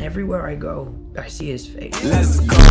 Everywhere I go, I see his face. Let's go.